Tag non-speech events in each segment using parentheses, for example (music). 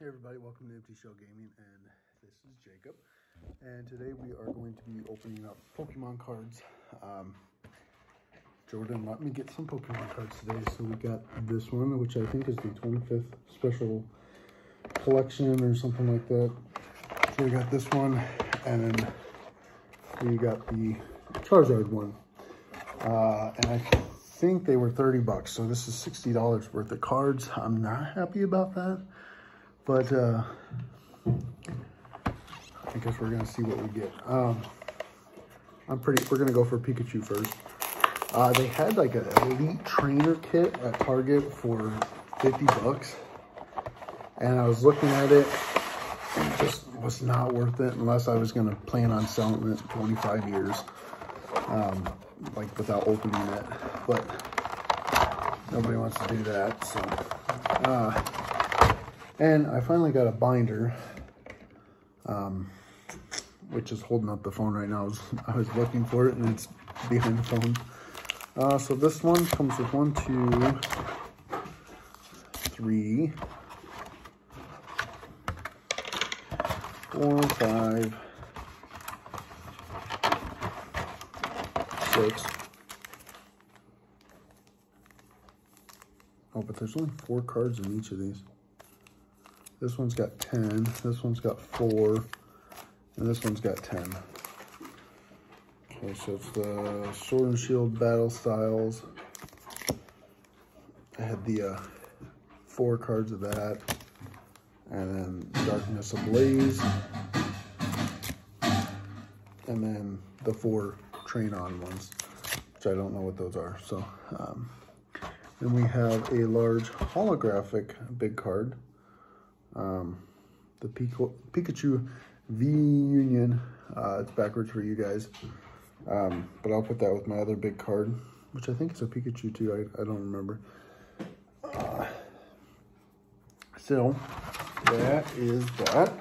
Hey everybody, welcome to Empty Shell Gaming, and this is Jacob. And today we are going to be opening up Pokemon cards. Um, Jordan let me get some Pokemon cards today, so we got this one, which I think is the 25th special collection or something like that. So we got this one, and then we got the Charizard one. Uh, and I think they were 30 bucks, so this is $60 worth of cards. I'm not happy about that, but uh, I guess we're gonna see what we get. Um, I'm pretty, we're gonna go for Pikachu first. Uh, they had like an elite trainer kit at Target for 50 bucks. And I was looking at it and it just was not worth it unless I was gonna plan on selling it 25 years. Um, like without opening it, but nobody wants to do that, so. Uh, and I finally got a binder, um, which is holding up the phone right now. I was, I was looking for it and it's behind the phone. Uh, so this one comes with one, two, three, four, five, six. Oh, but there's only four cards in each of these. This one's got 10, this one's got four, and this one's got 10. Okay, so it's the Sword and Shield Battle Styles. I had the uh, four cards of that. And then Darkness Ablaze. And then the four Train On ones, which I don't know what those are. So, um, then we have a large holographic big card. Um, the Pikachu, V Union. Uh, it's backwards for you guys. Um, but I'll put that with my other big card, which I think is a Pikachu too. I, I don't remember. Uh, so, that is that.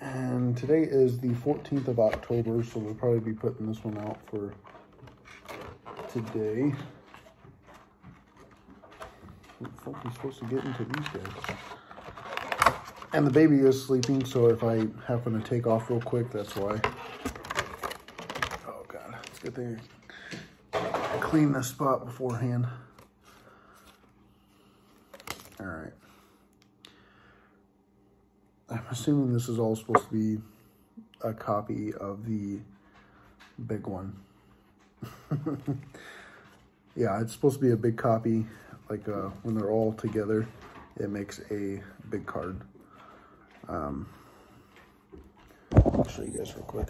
And today is the 14th of October, so we'll probably be putting this one out for today. What are we supposed to get into these guys? And the baby is sleeping, so if I happen to take off real quick, that's why. Oh God, it's good thing I clean this spot beforehand. All right. I'm assuming this is all supposed to be a copy of the big one. (laughs) yeah, it's supposed to be a big copy. Like uh, when they're all together, it makes a big card. Um, I'll show you guys real quick.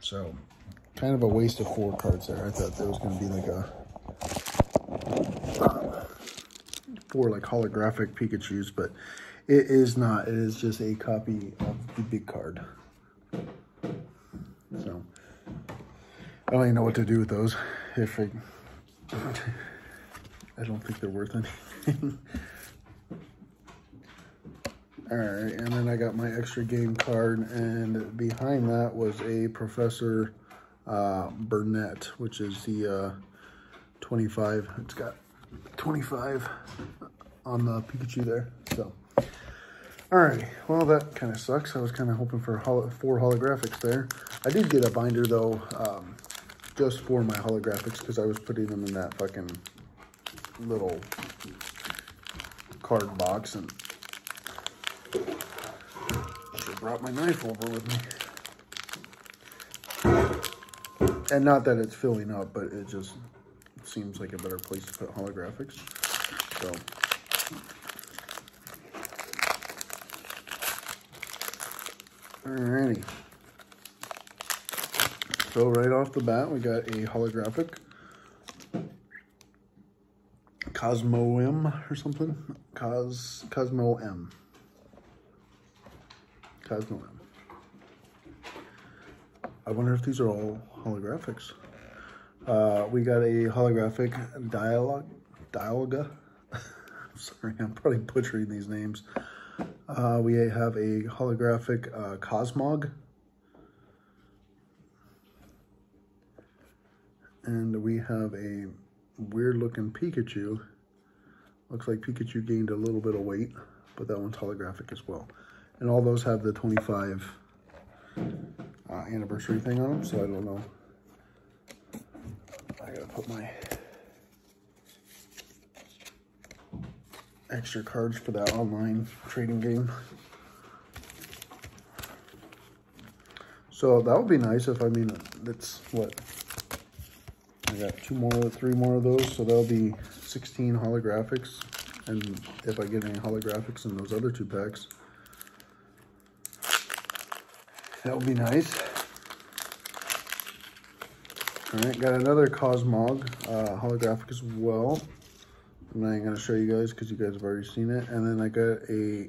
So, kind of a waste of four cards there. I thought there was going to be like a four like holographic Pikachu's, but it is not. It is just a copy of the big card. So, I don't even know what to do with those. If I, I don't think they're worth anything. (laughs) All right, and then I got my extra game card, and behind that was a Professor uh, Burnet, which is the uh, 25. It's got 25 on the Pikachu there. So, all right, well, that kind of sucks. I was kind of hoping for holo four holographics there. I did get a binder, though, um, just for my holographics, because I was putting them in that fucking little card box, and should brought my knife over with me. And not that it's filling up, but it just seems like a better place to put holographics. So. Alrighty. So right off the bat, we got a holographic Cosmoem or something. Cos Cosmoem. Cosmo M. I wonder if these are all holographics. Uh, we got a holographic dialogue, dialoga. (laughs) Sorry, I'm probably butchering these names. Uh, we have a holographic uh, Cosmog. And we have a weird looking Pikachu. Looks like Pikachu gained a little bit of weight, but that one's holographic as well. And all those have the 25 uh, anniversary thing on them, so I don't know. I gotta put my extra cards for that online trading game. So that would be nice if, I mean, that's what, I got two more, three more of those, so that'll be 16 holographics. And if I get any holographics in those other two packs, that would be nice. All right, got another Cosmog uh, holographic as well. I'm not going to show you guys because you guys have already seen it. And then I got a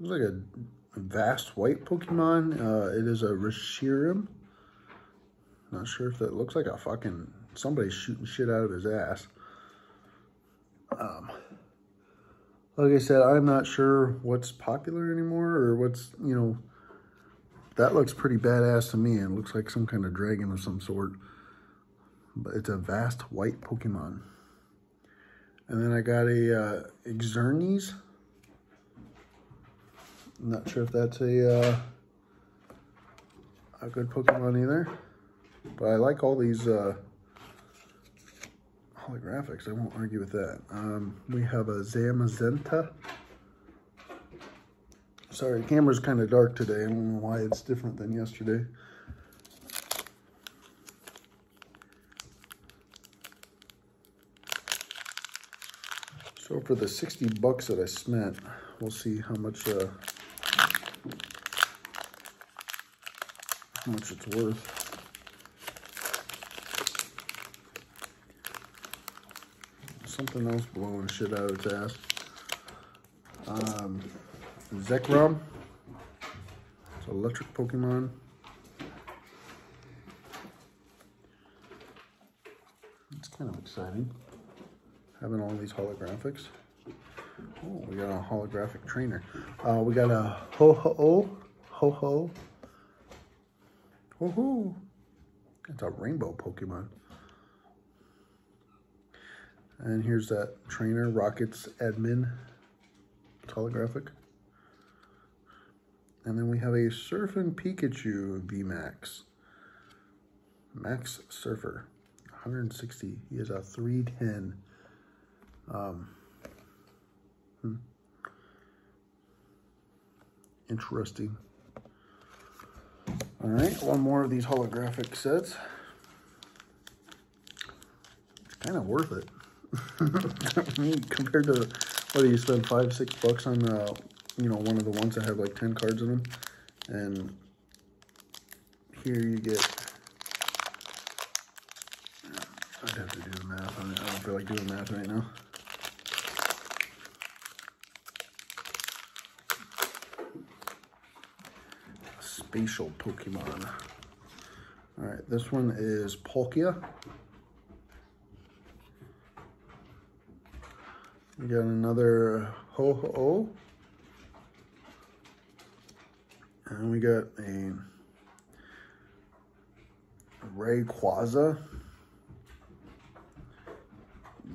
looks like a, vast white Pokemon. Uh, it is a Reshiram. Not sure if that looks like a fucking somebody shooting shit out of his ass. Um, like I said, I'm not sure what's popular anymore or what's, you know, that looks pretty badass to me. It looks like some kind of dragon of some sort. But it's a vast white Pokemon. And then I got a uh. I'm not sure if that's a uh, a good Pokemon either. But I like all these uh, holographics. I won't argue with that. Um, we have a Zamazenta. Sorry, camera's kind of dark today. I don't know why it's different than yesterday. So for the 60 bucks that I spent, we'll see how much uh, how much it's worth. Something else blowing shit out of its ass. Um, Zekrom. It's an electric Pokemon. It's kind of exciting. Having all these holographics. Oh, we got a holographic trainer. Uh, we got a Ho-Oh, Ho-Oh, Woohoo! It's a rainbow Pokemon. And here's that trainer, Rockets admin. Holographic. And then we have a Surfing Pikachu VMAX. Max Max Surfer. 160. He is a 310. Um, Interesting. All right, one more of these holographic sets. It's kind of worth it. (laughs) I mean, Compared to whether you spend five, six bucks on, uh, you know, one of the ones that have like 10 cards in them. And here you get, I'd have to do the math on it. I don't feel like doing math right now. Spatial Pokemon. All right, this one is Palkia. We got another Ho-Oh. And we got a Rayquaza.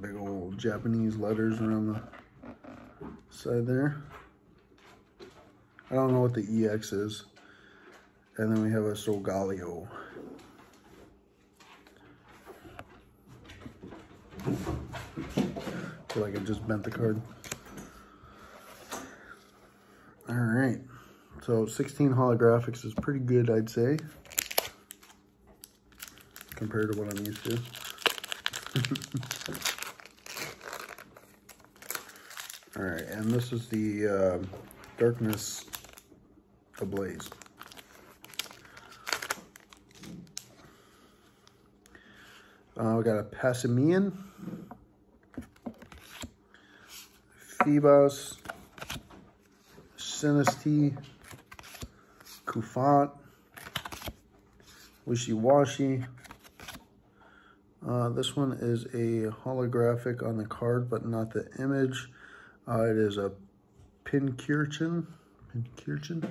Big old Japanese letters around the side there. I don't know what the EX is. And then we have a Solgaleo. feel like I just bent the card. All right. So 16 holographics is pretty good, I'd say. Compared to what I'm used to. (laughs) All right, and this is the uh, Darkness Ablaze. Uh, we got a Passimian, Phoebos, Sinistea, Cufant, Wishiwashi. Uh, this one is a holographic on the card, but not the image. Uh, it is a Pincurchin. Pincurchin. I'll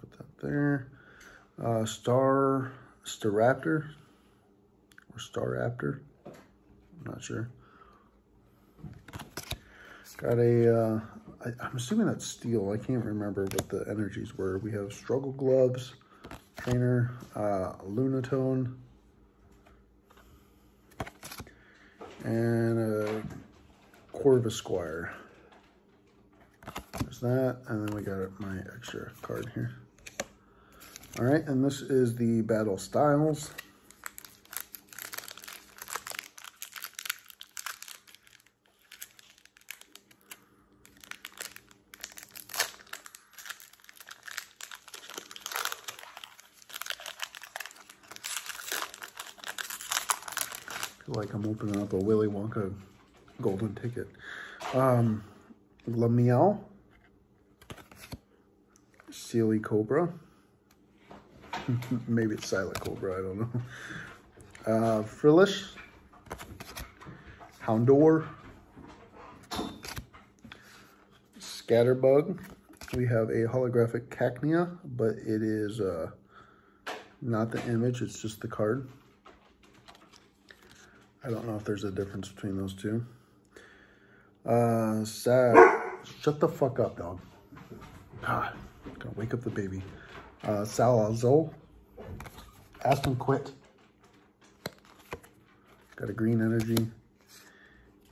put that there. Uh, Star, Staraptor, or Staraptor, I'm not sure. Got a, uh, I, am assuming that's steel. I can't remember what the energies were. We have Struggle Gloves, Trainer, uh, Lunatone, and a Corvus Corvisquire. There's that, and then we got my extra card here. All right, and this is the Battle Styles. feel like I'm opening up a Willy Wonka golden ticket. Um, Lamiel, Silicobra, (laughs) maybe it's Silent Cobra, I don't know. Uh, Frillish, Houndour, Scatterbug. We have a holographic Cacnea, but it is uh, not the image, it's just the card. I don't know if there's a difference between those two. Uh, sad. Shut the fuck up, dog. God, gonna wake up the baby. Uh, Salazol. Aspen quit. Got a green energy.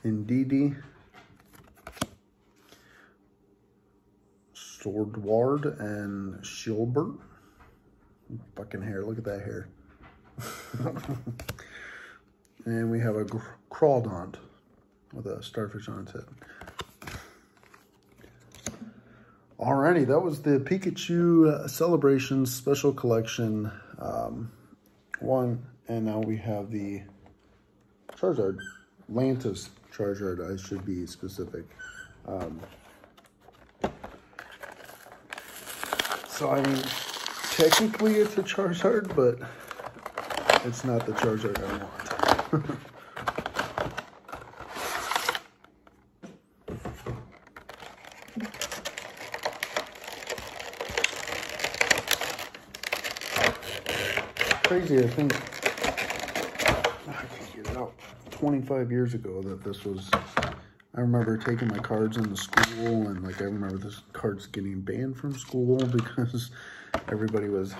Indeedee. Swordward and Shilbert. Fucking hair, look at that hair. (laughs) And we have a Crawdaunt with a starfish on its head. Alrighty, that was the Pikachu uh, Celebration Special Collection um, one. And now we have the Charizard, Lance's Charizard, I should be specific. Um, so, I mean, technically it's a Charizard, but it's not the Charizard I want. Crazy, I think, I can't get it out, 25 years ago that this was, I remember taking my cards into school and like I remember this cards getting banned from school (laughs) because everybody was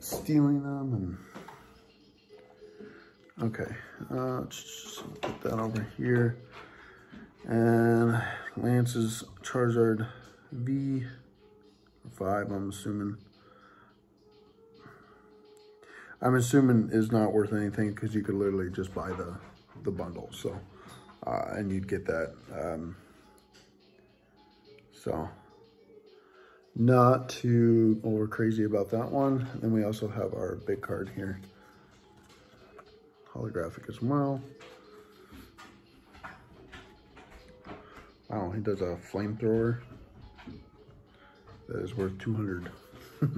stealing them and Okay, uh, put that over here. And Lance's Charizard V5, I'm assuming. I'm assuming is not worth anything because you could literally just buy the, the bundle. So, uh, and you'd get that. Um, so, not too over crazy about that one. And then we also have our big card here holographic as well. Wow, he does a flamethrower that is worth 200. (laughs) All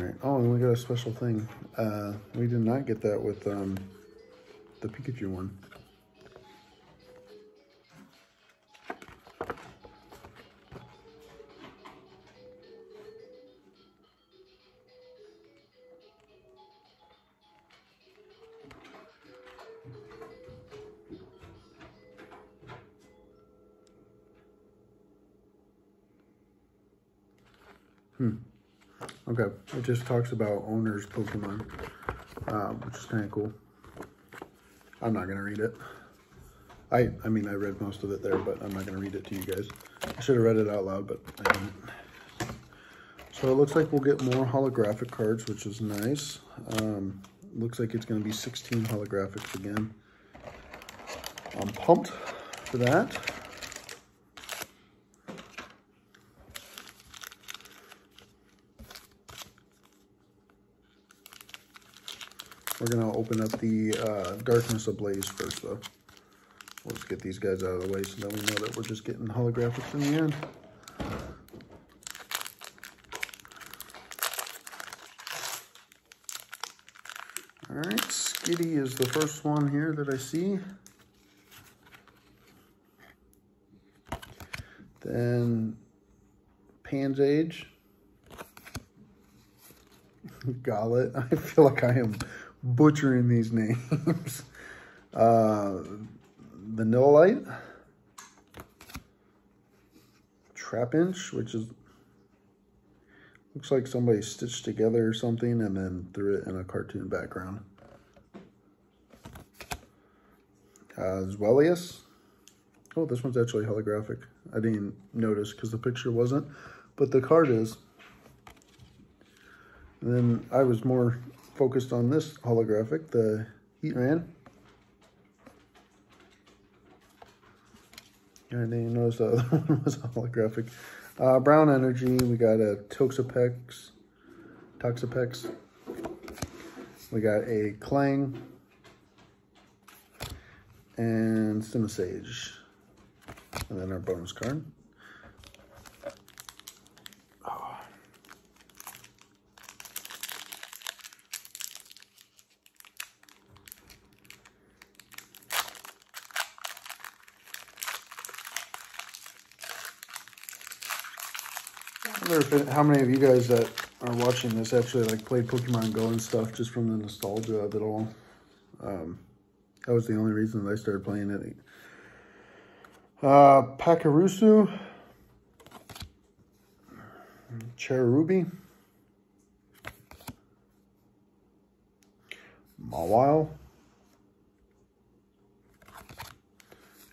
right. Oh, and we got a special thing. Uh, we did not get that with um, the Pikachu one. Just talks about owner's Pokemon, um, which is kind of cool. I'm not going to read it. I, I mean, I read most of it there, but I'm not going to read it to you guys. I should have read it out loud, but I didn't. So it looks like we'll get more holographic cards, which is nice. Um, looks like it's going to be 16 holographics again. I'm pumped for that. We're going to open up the uh, Darkness Ablaze first, though. Let's get these guys out of the way so that we know that we're just getting holographics in the end. All right, Skitty is the first one here that I see. Then Pansage. Golett. (laughs) (laughs) I feel like I am butchering these (laughs) names. uh, Vanillite. Trapinch, which is looks like somebody stitched together or something and then threw it in a cartoon background. Uh, Zweilous. Oh, this one's actually holographic. I didn't notice because the picture wasn't, but the card is. And then I was more focused on this holographic, the Heatran. I didn't notice the (laughs) other one was holographic. Uh, brown energy, we got a Toxapex, Toxapex. We got a Klang and Simisage. And then our bonus card. How many of you guys that are watching this actually like played Pokemon Go and stuff just from the nostalgia of it all. Um, that was the only reason that I started playing it. Uh, Pachirisu, Cherubi, Mawile,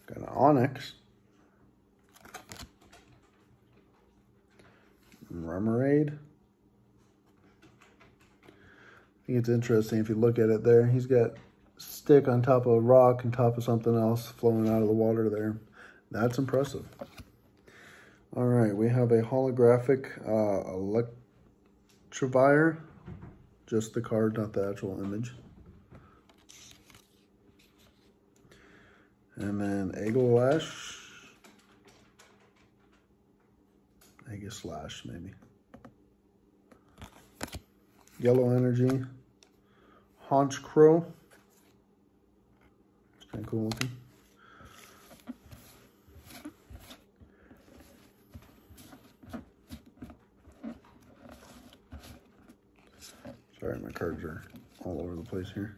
got an Onix, Remoraid. I think it's interesting if you look at it there. He's got stick on top of a rock and top of something else flowing out of the water there. That's impressive. All right, we have a holographic uh. Just the card, not the actual image. And then Aegislash. slash maybe. Yellow Energy. Honchkrow. It's kind of cool looking. Sorry, my cards are all over the place here.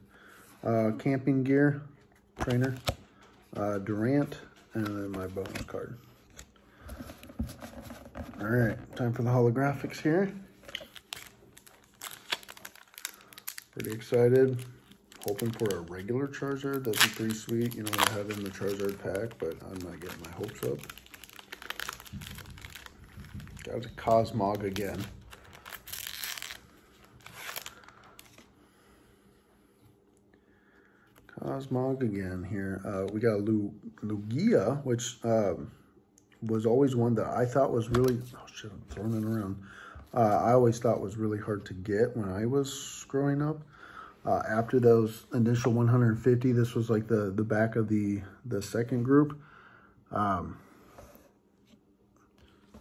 Uh, camping gear, trainer, uh, Durant, and then my bonus card. All right, time for the holographics here. Pretty excited. Hoping for a regular Charizard. That'd be pretty sweet. You know, I have in the Charizard pack, but I'm not getting my hopes up. Got a Cosmog again. Cosmog again here. Uh, we got Lu Lugia, which um, was always one that I thought was really, oh shit, I'm throwing it around. Uh, I always thought was really hard to get when I was growing up. Uh, after those initial 150, this was like the, the back of the, the second group. Um,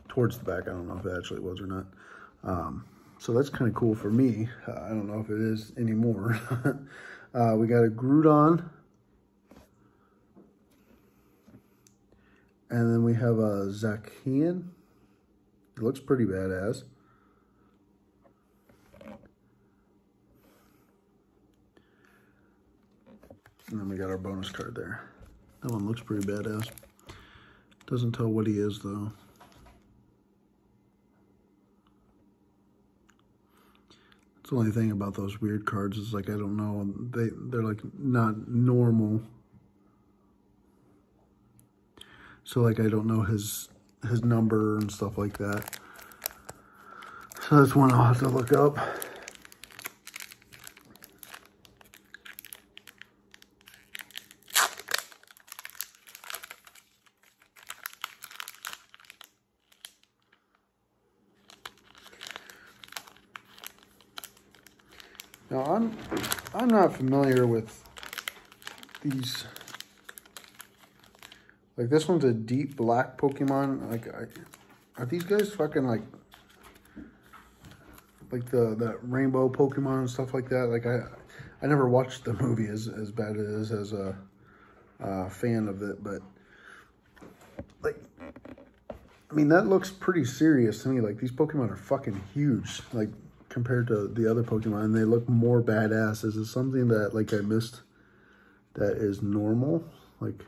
towards the back, I don't know if it actually was or not. Um, so that's kind of cool for me. Uh, I don't know if it is anymore. (laughs) Uh, we got a Groudon. And then we have a Zacian. It looks pretty badass. And then we got our bonus card there. That one looks pretty badass. Doesn't tell what he is though. It's the only thing about those weird cards is like I don't know they they're like not normal. So like I don't know his his number and stuff like that. So that's one I'll have to look up. Now I'm I'm not familiar with these. Like this one's a deep black Pokemon. Like I, are these guys fucking like like the the rainbow Pokemon and stuff like that? Like I I never watched the (laughs) movie as as bad as it is as a uh, fan of it, but like I mean, that looks pretty serious to me. Like, these Pokemon are fucking huge. Like, compared to the other Pokemon, and they look more badass. Is it something that, like, I missed that is normal? Like,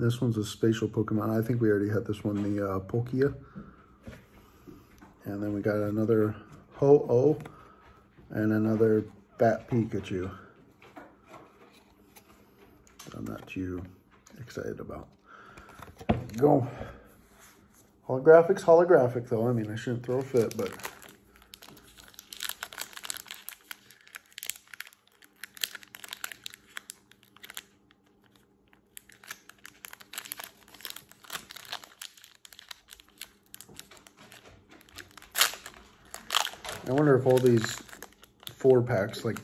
this one's a spatial Pokemon. I think we already had this one, the uh. And then we got another Ho-Oh and another Bat Pikachu. I'm not too excited about. Go. Holographics, holographic though. I mean, I shouldn't throw a fit, but All these four packs, like,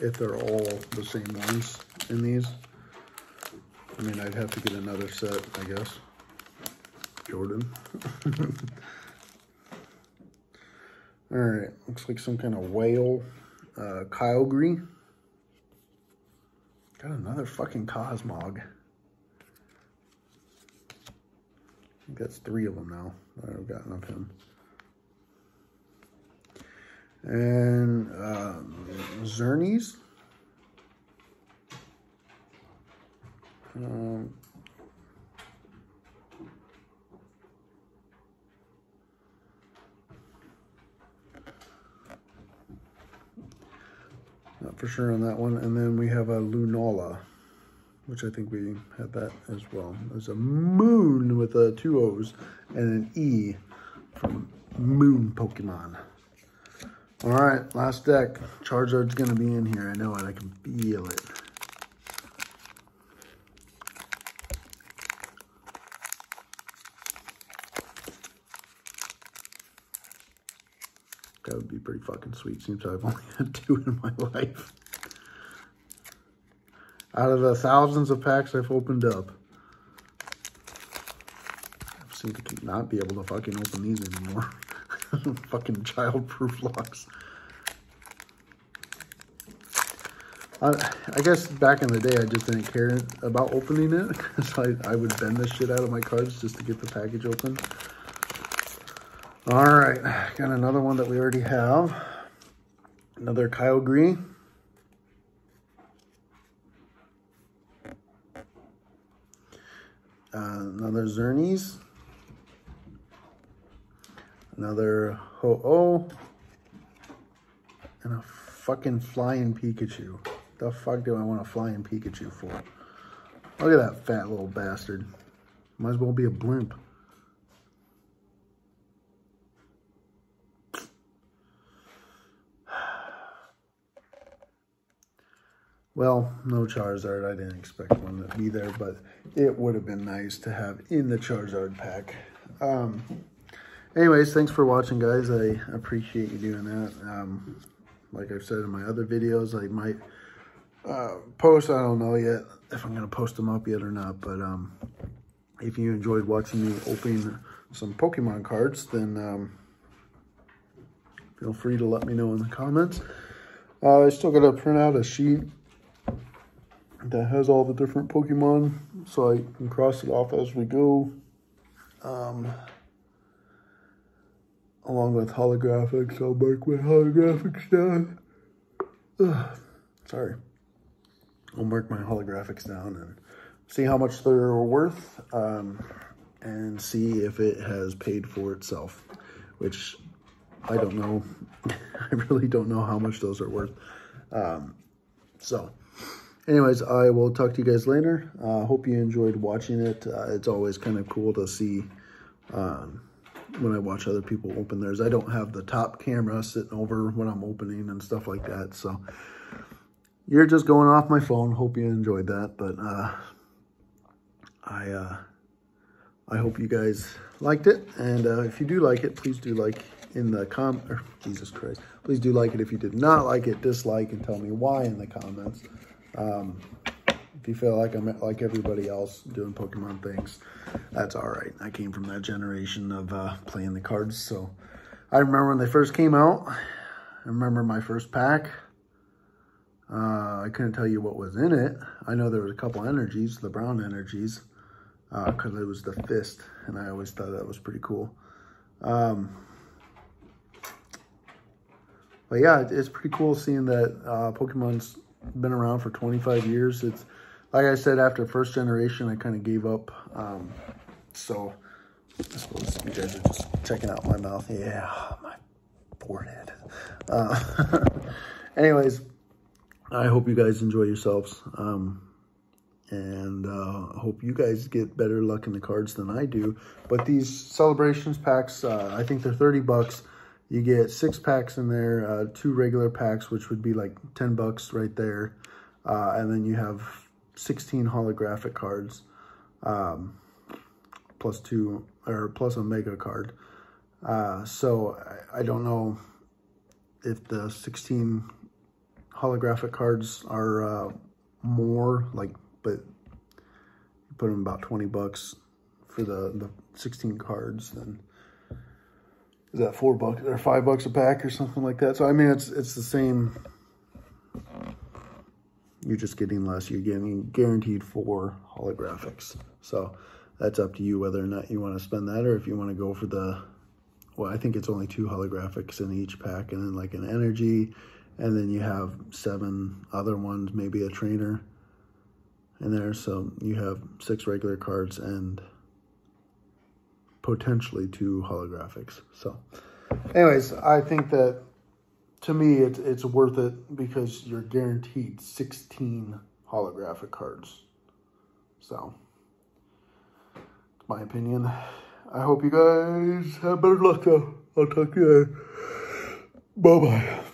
if they're all the same ones in these. I mean, I'd have to get another set, I guess. Jordan. (laughs) all right, looks like some kind of whale. Uh, Kyogre. Got another fucking Cosmog. I think that's three of them now. I've gotten of him and um, Xerneas. Um, not for sure on that one. And then we have a Lunala, which I think we had that as well. There's a moon with a two O's and an E from Moon Pokemon. All right, last deck. Charizard's going to be in here. I know it. I can feel it. That would be pretty fucking sweet. Seems I've only (laughs) had two in my life. Out of the thousands of packs I've opened up, I seem to not be able to fucking open these anymore. (laughs) (laughs) Fucking child-proof locks. I, I guess back in the day, I just didn't care about opening it. (laughs) Because I, I would bend the shit out of my cards just to get the package open. All right, got another one that we already have. Another Kyogre. Uh, another Xerneas. Another Ho-Oh. And a fucking flying Pikachu. The fuck do I want a flying Pikachu for? Look at that fat little bastard. Might as well be a blimp. Well, no Charizard. I didn't expect one to be there, but it would have been nice to have in the Charizard pack. Um, anyways, thanks for watching, guys. I appreciate you doing that. Um, like I've said in my other videos, I might uh, post, I don't know yet if I'm going to post them up yet or not, but um, if you enjoyed watching me open some Pokemon cards, then um, feel free to let me know in the comments. Uh, I still got to print out a sheet that has all the different Pokemon, so I can cross it off as we go. Um, along with holographics. I'll mark my holographics down. Ugh, sorry. I'll mark my holographics down and see how much they're worth um, and see if it has paid for itself, which I don't know. (laughs) I really don't know how much those are worth. Um, so, anyways, I will talk to you guys later. Uh, hope you enjoyed watching it. Uh, it's always kind of cool to see um, when I watch other people open theirs. I don't have the top camera sitting over when I'm opening and stuff like that. So you're just going off my phone. Hope you enjoyed that. But uh, I uh, I hope you guys liked it. And uh, if you do like it, please do like in the com or Jesus Christ. Please do like it. If you did not like it, dislike and tell me why in the comments. Um, if you feel like I'm like everybody else doing Pokemon things, that's all right. I came from that generation of uh, playing the cards. So I remember when they first came out. I remember my first pack. Uh, I couldn't tell you what was in it. I know there was a couple energies, the brown energies. because uh, it was the fist, and I always thought that was pretty cool. Um, but yeah, it's pretty cool seeing that uh, Pokemon's been around for 25 years. It's like I said, after first generation, I kind of gave up. Um, so I suppose you guys are just checking out my mouth. Yeah, my forehead. Uh, (laughs) anyways, I hope you guys enjoy yourselves. Um, and uh, hope you guys get better luck in the cards than I do. But these celebrations packs, uh, I think they're 30 bucks. You get six packs in there, uh, two regular packs, which would be like 10 bucks right there. Uh, and then you have 16 holographic cards, um, plus two, or plus a mega card. Uh, so I, I don't know if the 16 holographic cards are uh, more like but you put them about 20 bucks for the, the 16 cards, then is that four bucks or five bucks a pack or something like that? So, I mean, it's, it's the same. You're just getting less. You're getting guaranteed four holographics. So that's up to you whether or not you want to spend that or if you want to go for the, well, I think it's only two holographics in each pack and then like an energy and then you have seven other ones, maybe a trainer in there. So you have six regular cards and potentially two holographics. So anyways, I think that to me, it's, it's worth it because you're guaranteed 16 holographic cards. So my opinion. I hope you guys have better luck though. I'll talk to you later. Bye-bye.